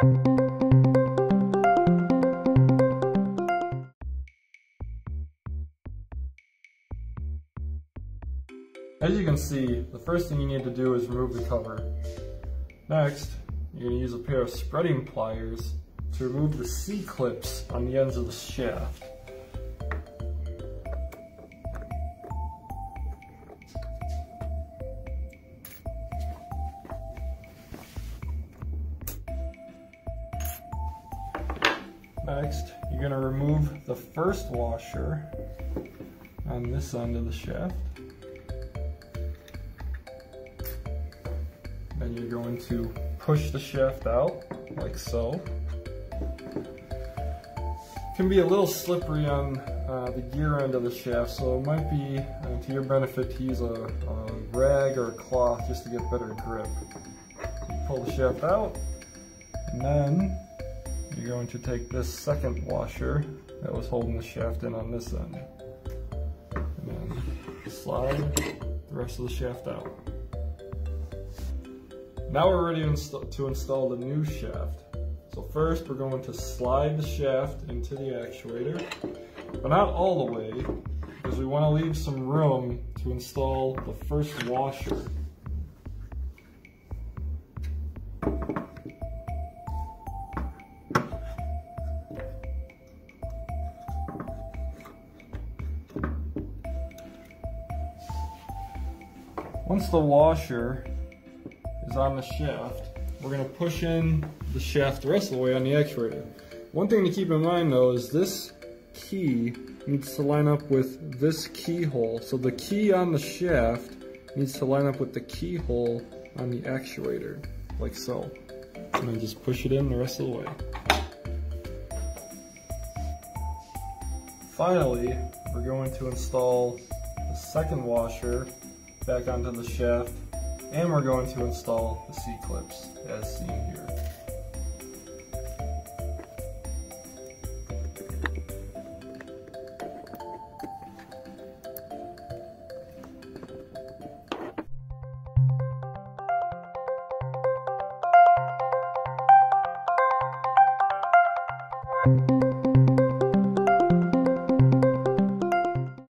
As you can see, the first thing you need to do is remove the cover. Next, you're going to use a pair of spreading pliers to remove the C-clips on the ends of the shaft. Next, you're going to remove the first washer on this end of the shaft. Then you're going to push the shaft out, like so. Can be a little slippery on uh, the gear end of the shaft, so it might be uh, to your benefit to use a, a rag or a cloth just to get better grip. Pull the shaft out, and then you're going to take this second washer that was holding the shaft in on this end. And then slide the rest of the shaft out. Now we're ready inst to install the new shaft. So first we're going to slide the shaft into the actuator, but not all the way, because we want to leave some room to install the first washer. Once the washer is on the shaft, we're going to push in the shaft the rest of the way on the actuator. One thing to keep in mind though is this key needs to line up with this keyhole. So the key on the shaft needs to line up with the keyhole on the actuator, like so. And then just push it in the rest of the way. Finally, we're going to install the second washer back onto the shaft, and we're going to install the C-clips as seen here.